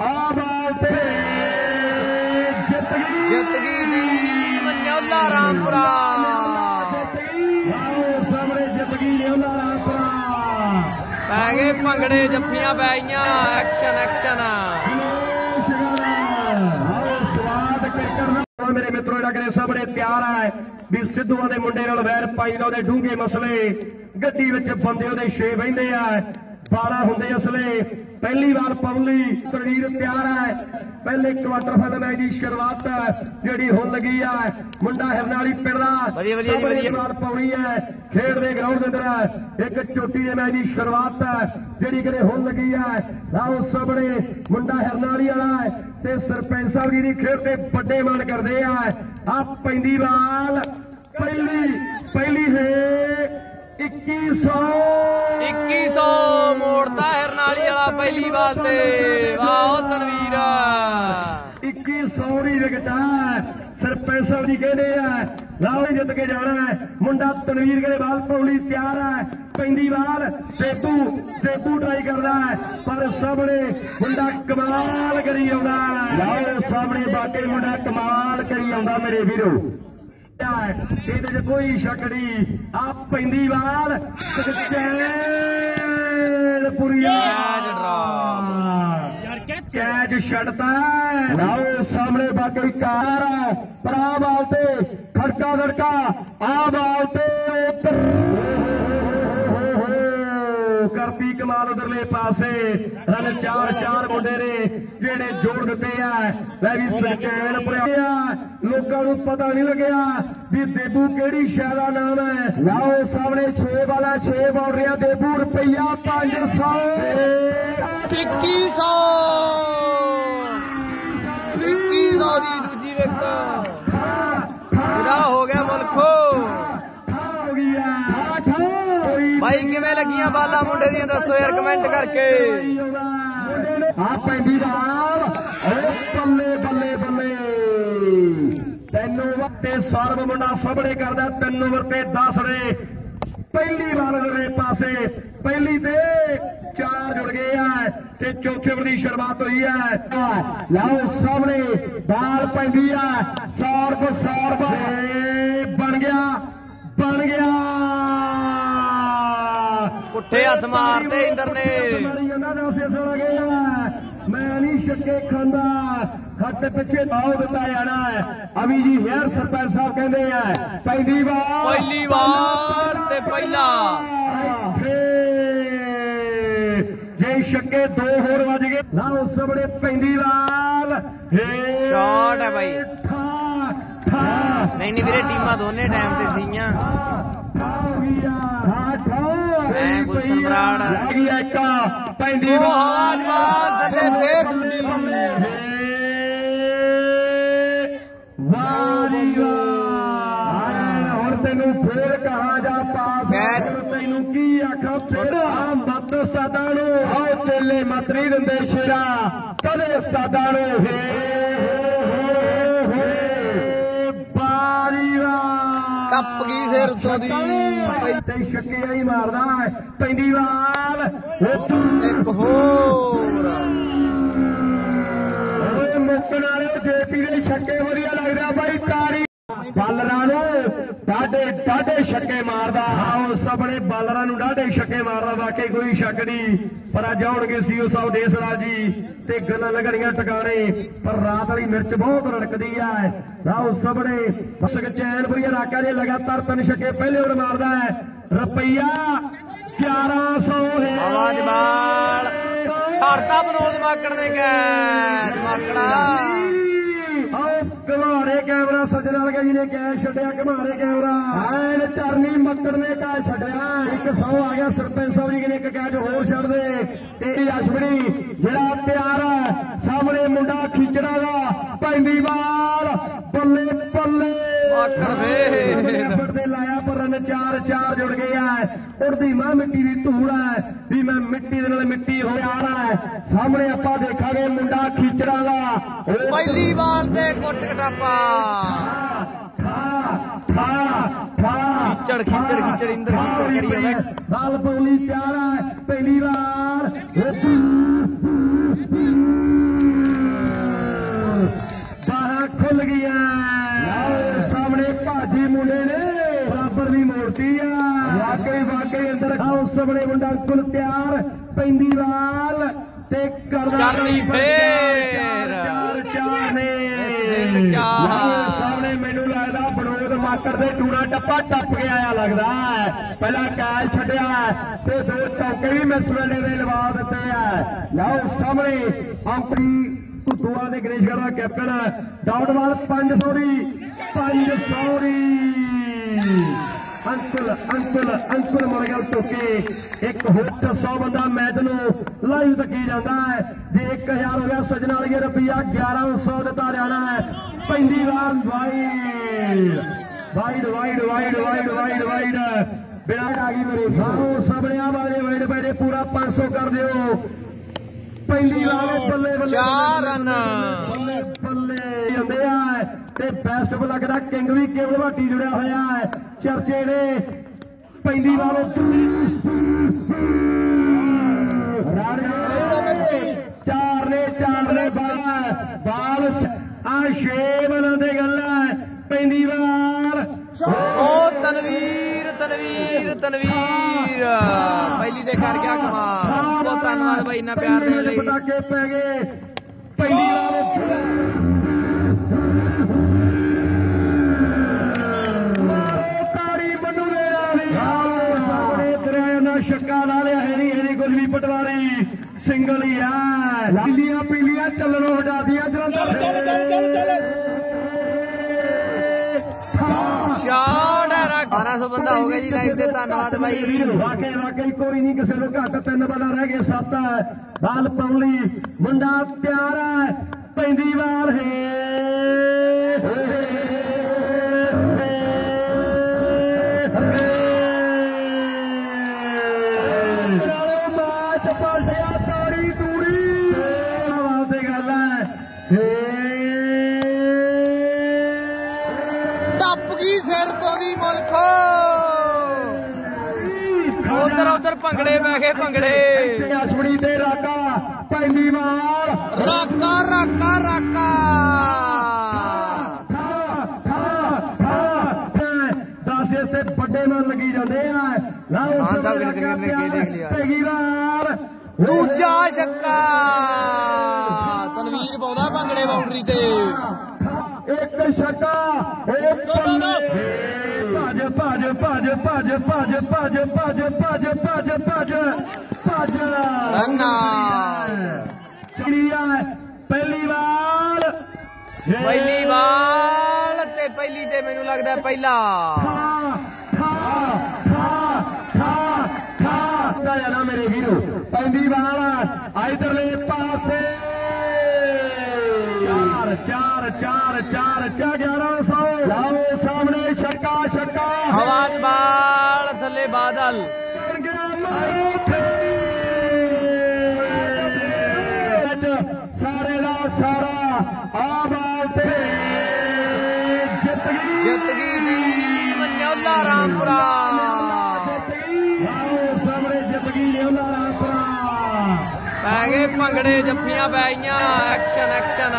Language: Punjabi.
ਆ ਬਾਲ ਤੇ ਜਿੱਤ ਗਈ। ਜਿੱਤ ਗਈ ਟੀਮ ਨਿਉਲਾ ਰਾਮਪੁਰਾ। ਆਓ ਸਾਹਮਣੇ ਜਿੱਤ ਗਈ ਨਿਉਲਾ ਰਾਮਪੁਰਾ। ਪੈ ਗਏ ਭੰਗੜੇ ਜੱਫੀਆਂ ਪੈ ਗਈਆਂ। ਐਕਸ਼ਨ ਐਕਸ਼ਨ ਮੇਰੇ ਮਿੱਤਰੋ ਜਿਹੜਾ ਕਰੇ ਸਾਹਮਣੇ ਤਿਆਰ ਹੈ ਵੀ ਸਿੱਧੂਆਂ ਦੇ ਮੁੰਡੇ ਨਾਲ ਵੈਰ ਪਾਈ ਦਾ ਉਹਦੇ ਡੂੰਘੇ ਮਸਲੇ। ਗੱਡੀ ਵਿੱਚ ਬੰਦੇ ਉਹਦੇ ਛੇ ਬਹਿੰਦੇ ਆ। 12 ਹੁੰਦੇ ਅਸਲੇ। ਪਹਿਲੀ ਵਾਰ ਪੌਲੀ ਤਰੀਰ ਤਿਆਰ ਹੈ। ਪਹਿਲੇ ਕੁਆਟਰ ਫਾਈਨਲ ਮੈਚ ਦੀ ਸ਼ੁਰੂਆਤ ਹੈ ਜਿਹੜੀ ਹੁਣ ਲੱਗੀ ਹੈ ਮੁੰਡਾ ਹਿਰਨਾਲੀ ਪਿੰਡ ਦਾ। ਜੀ, ਵਧੀਆ। ਵਾਰ ਪਾਉਣੀ ਹੈ ਖੇਡ ਦੇ ਗਰਾਊਂਡ ਦੇ ਅੰਦਰ ਹੈ ਇੱਕ ਚੋਟੀ ਦੇ ਮੈਚ ਦੀ ਸ਼ੁਰੂਆਤ ਹੈ ਜਿਹੜੀ ਕਿਤੇ ਹੁਣ ਲੱਗੀ ਹੈ ਲਾਓ ਸਾਹਮਣੇ ਮੁੰਡਾ ਹਿਰਨਾਲੀ ਵਾਲਾ ਹੈ ਤੇ ਸਰਪੰਚ ਸਾਹਿਬ ਜੀ ਦੀ ਖੇਡ ਤੇ ਵੱਡੇ ਮਾਨ ਕਰਦੇ ਆ। ਆ ਪੈਂਦੀ ਬਾਲ ਪਹਿਲੀ ਪਹਿਲੀ ਹੈ 2100 2100 ਮੋੜਦਾ ਪਹਿਲੀ ਬਾਲ ਤੇ। ਵਾਹ ਤਨਵੀਰ। 2100 ਦੀ ਸਰਪੰਚ ਸਾਹਿਬ ਜੀ ਕਹਿੰਦੇ ਆ? ਲਾਓ ਹੀ ਜਿੱਤ ਕੇ ਜਾਣਾ ਹੈ। ਮੁੰਡਾ ਤਨਵੀਰ ਕਰੇ ਬਾਲ ਪੌਲੀ ਤਿਆਰ ਹੈ? ਪੈਂਦੀ ਬਾਲ ਸੇਤੂ ਸੇਤੂ ਟਰਾਈ ਕਰਦਾ ਹੈ। ਪਰ ਸਾਹਮਣੇ ਮੁੰਡਾ ਕਮਾਲ ਕਰੀ ਆਉਂਦਾ। ਲਾਓ ਸਾਹਮਣੇ ਬਾਕੀ ਮੁੰਡਾ ਕਮਾਲ ਕਰੀ ਆਉਂਦਾ ਮੇਰੇ ਵੀਰੋ। ਇਹਦੇ 'ਚ ਕੋਈ ਸ਼ੱਕ ਨਹੀਂ। ਆ ਪੈਂਦੀ ਬਾਲ ਚੈਨ ਪੁਰੀਆ ਕੈਚ ਛੱਡਦਾ ਲਾਓ ਸਾਹਮਣੇ ਬਾਕੀ ਕਾਰ ਪਰਾ ਬਾਲ ਤੇ ਖੜਕਾ ਖੜਕਾ ਆ ਬਾਲ ਤੇ ਉੱਤਰ। ਕਰਤੀ ਕਮਾਲ ਉਧਰਲੇ ਪਾਸੇ। ਰਨ ਚਾਰ ਚਾਰ ਮੁੰਡੇ ਨੇ ਜਿਹੜੇ ਜੋੜ ਦਿੱਤੇ ਆ। ਲੈ ਵੀ ਸੁਚੈਨ ਭਰਿਆ ਲੋਕਾਂ ਨੂੰ ਪਤਾ ਨਹੀਂ ਲੱਗਿਆ ਵੀ ਦੇਬੂ ਕਿਹੜੀ ਸ਼ੈ ਦਾ ਨਾਮ ਹੈ? ਲਾਓ ਸਾਹਮਣੇ 6 ਵਾਲਾ 6 ਬੋਲ ਰਿਹਾ ਦੇਬੂ ਰੁਪਈਆ 500 2100 2100 ਦੀ ਦੂਜੀ ਵਿਕਟ। ਪੂਰਾ ਹੋ ਗਿਆ ਮੁਲਖੋ ਹੋ ਗਿਆ ਬਾਈ ਕਿਵੇਂ ਲੱਗੀਆਂ ਬਾਲਾਂ ਮੁੰਡੇ ਦੀਆਂ? ਦੱਸੋ ਯਾਰ ਕਮੈਂਟ ਕਰਕੇ। ਆ ਪੈਂਦੀ ਬਾਲ ਓ ਬੱਲੇ ਬੱਲੇ ਬੱਲੇ। ਤੈਨੂੰ ਵਕਤੇ ਸਰਬ ਮੁੰਡਾ ਸਾਹਮਣੇ ਕਰਦਾ ਤਿੰਨ ਓਵਰ ਤੇ 10 ਰੇ ਪਹਿਲੀ ਬਾਲ ਦੇ ਪਾਸੇ। ਪਹਿਲੀ ਤੇ ਚਾਰ ਜੁੜ ਗਏ ਆ ਤੇ ਚੌਥੇ ਓਵਰ ਦੀ ਸ਼ੁਰੂਆਤ ਹੋਈ ਹੈ ਲਓ ਸਾਹਮਣੇ ਬਾਲ ਪੈਂਦੀ ਆ। ਸਰਬ ਸਰਬ ਬਣ ਗਿਆ ਬਣ ਗਿਆ। ਪੁੱਠੇ ਹੱਥ ਮਾਰਤੇ ਇੰਦਰ ਨੇ। ਮਾਰੀ ਜਾਂਦਾ ਨਾ ਉਸੇ ਸੋ ਗਿਆ ਮੈਂ ਨਹੀਂ ਛੱਕੇ ਖਾਂਦਾ। ਹੱਥ ਪਿੱਛੇ ਆਉ ਦਿੱਤਾ ਜਾਣਾ ਹੈ। ਅਵੀ ਜੀ ਹੇਅਰ ਸਰਪੰਚ ਸਾਹਿਬ ਕਹਿੰਦੇ ਆ ਪਹਿਲੀ ਵਾਰ ਪਹਿਲੀ ਵਾਰ ਤੇ ਪਹਿਲਾ। ਜੇ ਛੱਕੇ ਦੋ ਹੋਰ ਵੱਜ ਗਏ ਨਾ ਉਸ ਬੜੇ ਪੈਂਦੀ ਵਾਰ। ਹੇ Shot ਹੈ ਠਾ ਨਹੀਂ ਨਹੀਂ ਵੀਰੇ ਟੀਮਾਂ ਦੋਨੇ ਟਾਈਮ ਤੇ ਸੀਗੀਆਂ ਮੈਂ ਗੁਲਸ਼ਨ ਬਰਾੜ। ਲੱਗ ਗਿਆ ਇੱਕ ਪੈਂਦੀ ਉਹ ਹਵਾ ਜਵਾਨ ਥੱਲੇ ਫੇਰ ਟੁੱਟੀ ਵਾਰੀ ਵਾਹ ਹੁਣ ਤੈਨੂੰ ਫੇਰ ਕਹਾ ਜਾ ਪਾਸ ਕੈਚ। ਤੈਨੂੰ ਕੀ ਆਖਾਂ ਫੇਰ ਆ ਮੱਤ ਉਸਤਾਦਾਂ ਨੂੰ ਆਓ ਚੇਲੇ ਮਤ ਨਹੀਂ ਦਿੰਦੇ ਸ਼ੇਰਾ ਕਦੇ ਉਸਤਾਦਾਂ ਨੂੰ ਹੇ ਹੋ ਹੋ ਬਾਰੀ ਵਾਹ ਟੱਪ ਗਈ ਸਿਰ ਉੱਤੋਂ ਦੀ। ਤੇ ਛੱਕੇ ਹੀ ਮਾਰਦਾ। ਪੈਂਦੀ ਵਾਲ ਇੱਕ ਹੋਰ। ਓਏ ਮੁੱਕਣ ਵਾਲੇ ਜੇਪੀ ਦੇ ਛੱਕੇ ਵਧੀਆ ਲੱਗਦਾ ਬਾਈ ਤਾਰੀ। ਬਾਲਰਾਂ ਨੂੰ ਡਾਡੇ ਡਾਡੇ ਛੱਕੇ ਮਾਰਦਾ। ਆਓ ਸਾਹਮਣੇ ਬਾਲਰਾਂ ਨੂੰ ਡਾਡੇ ਛੱਕੇ ਮਾਰਦਾ ਵਾਕਈ ਕੋਈ ਸ਼ੱਕ ਨਹੀਂ। ਪਰ ਅੱਜ ਆਉਣਗੇ ਸੀਓ ਸਾਹਿਬ ਡੇਸਰਾ ਜੀ ਤੇ ਗੱਲਾਂ ਲੱਗਣੀਆਂ ਟਿਕਾਣੇ ਪਰ ਰਾਤ ਵਾਲੀ ਮਿਰਚ ਬਹੁਤ ਰੜਕਦੀ ਆ। ਆਓ ਸਾਹਮਣੇ ਬਸਕ ਚੈਨ ਬੁਰੀਆ ਰਾਕਾ ਜੇ ਲਗਾਤਾਰ ਤਿੰਨ ਛੱਕੇ ਪਹਿਲੇ ਓਵਰ ਮਾਰਦਾ ਹੈ। ਰੁਪਈਆ 1100 ਹੈ। ਆਵਾਜ਼ ਬਾਲ ਛੜਤਾ ਬਨੋਦ ਮਾਕੜ ਨੇ ਕੈਚ ਮਾਕੜਾ। ਘਮਾਰੇ ਕੈਮਰਾ ਸੱਜਣ ਲਗਾ ਜੀ ਨੇ ਕੈ ਛੱਡਿਆ ਘਮਾਰੇ ਕੈਮਰਾ। ਐਨ ਚਰਨੀ ਮੱਕੜ ਨੇ ਕੈ ਛੱਡਿਆ। ਇੱਕ ਸੌ ਆ ਗਿਆ ਸਰਪੰਚ ਸਾਹਿਬ ਜੀ ਨੇ ਇੱਕ ਕੈਚ ਹੋਰ ਛੱਡ ਦੇ। ਤੇ ਅਸ਼ਵਨੀ ਜਿਹੜਾ ਪਿਆਰ ਹੈ ਸਾਹਮਣੇ ਮੁੰਡਾ ਖਿੱਚੜਾ ਦਾ ਪੈਂਦੀ ਬਾਲ। ਨੰਬਰ ਤੇ ਲਾਇਆ ਪਰ ਰਨ ਚਾਰ ਚਾਰ ਜੁੜ ਗਏ ਆ। ਉੜਦੀ ਮਾਂ ਮਿੱਟੀ ਦੀ ਧੂੜ ਹੈ ਵੀ ਮੈਂ ਮਿੱਟੀ ਦੇ ਨਾਲ ਮਿੱਟੀ ਹੋ ਆ। ਰਹਾ ਹੈ ਸਾਹਮਣੇ ਆਪਾਂ ਦੇਖਾਂਗੇ ਮੁੰਡਾ ਖਿੱਚੜਾ ਦਾ। ਉਹ ਪਹਿਲੀ ਬਾਲ ਤੇ ਕੁੱਟ ਕਟਾਪਾ ਖਿੱਚੜ, ਖਿੱਚੜ, ਖਿੱਚੜ, ਇੰਦਰ ਖਿੱਚੜ ਕਰੀ ਜਾਂਦਾ। ਬਾਲ ਪੌਲੀ ਪਿਆਰਾ ਪਹਿਲੀ ਵਾਰ ਗਈਆਂ ਲਓ ਸਾਹਮਣੇ ਭਾਜੀ ਮੁੰਡੇ ਨੇ। ਬਰਾਬਰ ਦੀ ਮੂਰਤੀ ਆ। ਵਾਕਈ ਵਾਕਈ ਅੰਦਰ ਆਓ ਸਾਹਮਣੇ ਮੁੰਡਾ ਕੁਲ ਪਿਆਰ ਪੈਂਦੀ ਵਾਲ ਤੇ ਕਰਦਾ ਚਰਨੀ ਫੇਰ। ਚਾਰ ਚਾਰ ਨੇ। ਸਾਹਮਣੇ ਮੈਨੂੰ ਲੱਗਦਾ ਬਨੋਦ ਮਾਕਰ ਦੇ ਟੂਣਾ ਟੱਪਾ ਟੱਪ ਕੇ ਆਇਆ ਲੱਗਦਾ। ਪਹਿਲਾਂ ਕੈਚ ਛੱਡਿਆ ਤੇ ਦੋ ਚੌਕੇ ਵੀ ਮਿਸ ਵੇਲੇ ਦੇ ਲਵਾ ਦਿੱਤੇ ਆ। ਲਓ ਸਾਹਮਣੇ ਅੰਪਰੀ ਕੁੱਤੂਆ ਦੇ ਗਣੇਸ਼ਗੜ੍ਹ ਦਾ ਕੈਪਟਨ ਡਾਊਟਵਾਲ 500 ਦੀ 500 ਦੀ। ਅੰਕਲ ਅੰਕਲ ਅੰਕਲ ਮਰਗਲ ਟੋਕੇ ਇੱਕ ਹੋਰ 100 ਬੰਦਾ ਮੈਚ ਨੂੰ ਲਾਈਵ ਤੱਕੀ ਜਾਂਦਾ ਹੈ। ਜੇ 1000 ਹੋ ਗਿਆ, ਸਜਣਾ ਵਾਲੀਏ ਰੁਪਿਆ 1100 ਦਿੱਤਾ ਜਾਣਾ ਹੈ। ਪੈਂਦੀ ਵਾਰ wide wide wide wide wide wide wide ਬਿਨਾਂ ਆ ਗਈ ਮੇਰੇ ਖਾਓ ਸਭਨਿਆਂ ਵਾਲੇ ਵਾਈਡ ਬੈਠੇ, ਪੂਰਾ 500 ਕਰ ਦਿਓ। ਪਹਿਲੀ ਵਾਰ ਬੱਲੇ ਬੱਲੇ ਚਾਰ ਰਨ। ਬੱਲੇ ਬੱਲੇ ਜਾਂਦੇ ਆ। ਤੇ ਬੈਸਟ ਬਲੱਕ ਦਾ ਕਿੰਗ ਵੀ ਕੇਵਲ ਭਾਟੀ ਜੁੜਿਆ ਹੋਇਆ ਹੈ। ਚਰਚੇ ਨੇ। ਪੈਂਦੀ ਵਾਰ ਚਾਰ ਨੇ ਚਾਰ ਨੇ ਬਾਲ ਬਾਲ ਆ ਛੇ ਬਲਾਂ ਦੇ ਗੱਲ ਹੈ। ਪੈਂਦੀ ਵਾਰ। ਉਹ ਤਨਵੀਰ। ਤਨਵੀਰ ਤਨਵੀਰ ਪਹਿਲੀ ਤੇ ਕਰ ਗਿਆ ਕਮਾਲ। ਬਹੁਤ ਧੰਨਵਾਦ ਬਾਈ ਇੰਨਾ ਪਿਆਰ ਦੇਣ ਲਈ। ਪਟਾਕੇ ਪੈ ਗਏ। ਪਹਿਲੀ ਵਾਰ ਮਾਰੋ ਤਾੜੀ ਬੰਨੂ ਦੇ ਨਾਲ ਆਓ ਸਾਹਮਣੇ ਤੇਰੇ ਨਾ ਸ਼ੱਕਾ ਲਾ ਲਿਆ ਹੈ ਨਹੀਂ ਹੈ ਨਹੀਂ ਕੁਝ ਵੀ ਪਟਵਾਰੀ। ਸਿੰਗਲ ਹੀ ਆ। ਲਾਲੀਆਂ ਪੀਲੀਆਂ ਚੱਲਣੋਂ ਹਟਾਦੀਆਂ ਜਲੰਧਰ ਚੱਲ ਚੱਲ ਚੱਲ ਚੱਲ ਹੈ। 1200 ਬੰਦਾ ਹੋ ਗਿਆ ਜੀ ਲਾਈਵ ਤੇ ਧੰਨਵਾਦ ਬਾਈ ਵਾਕਈ ਵਾਕਈ ਕੋਈ ਨਹੀਂ ਕਿਸੇ ਨੂੰ ਘੱਟ ਤਿੰਨ ਬਾਲਾਂ ਰਹਿ ਗਏ ਸੱਤ ਹੈ ਬਾਲ ਪਾਉਣ ਲਈ ਮੁੰਡਾ ਪਿਆਰ ਪੈਂਦੀ ਵਾਰ ਹੈ। ਪਾਵਾਂਗੇ ਭੰਗੜੇ। ਇੱਥੇ ਅਸ਼ਵਨੀ ਤੇ ਰਾਕਾ ਪਹਿਲੀ ਵਾਰ। ਰਾਕਾ ਰਾਕਾ ਰਾਕਾ। ਵੱਡੇ ਨਾਲ ਲੱਗੀ ਜਾਂਦੇ ਆ। ਨਾ ਉਸ ਤੋਂ ਬਾਅਦ ਦੂਜਾ ਸ਼ੱਕਾ ਤਨਵੀਰ ਪਾਉਂਦਾ ਭੰਗੜੇ ਬਾਉਂਡਰੀ ਤੇ। ਇੱਕ ਛੱਕਾ ਇੱਕ ਪੰਨੇ। ਭੱਜ ਭੱਜ ਭੱਜ ਭੱਜ ਭੱਜ ਭੱਜ ਭੱਜ ਭੱਜ ਭੱਜ ਭੱਜ। ਭੱਜ ਰੰਨਾ ਚੜੀਆ ਪਹਿਲੀ ਵਾਰ। ਪਹਿਲੀ ਵਾਲ ਤੇ ਪਹਿਲੀ ਤੇ ਮੈਨੂੰ ਲੱਗਦਾ ਪਹਿਲਾ। ਦਾ ਜਾਣਾ ਮੇਰੇ ਵੀਰੋ। ਪੈਂਦੀ ਵਾਲ ਇਧਰਲੇ ਪਾਸੇ। ਚਾਰ ਚਾਰ ਚਾਰ ਚਾਰ ਚਾ 1100 ਲਾਓ ਸਾਹਮਣੇ हवान बाढ़ थले बादल। सारे ला सारा आबादे ज़िंदगी जितगी मनौला रामपुरा। भंगड़े जफ्फियाँ पै एक्शन एक्शन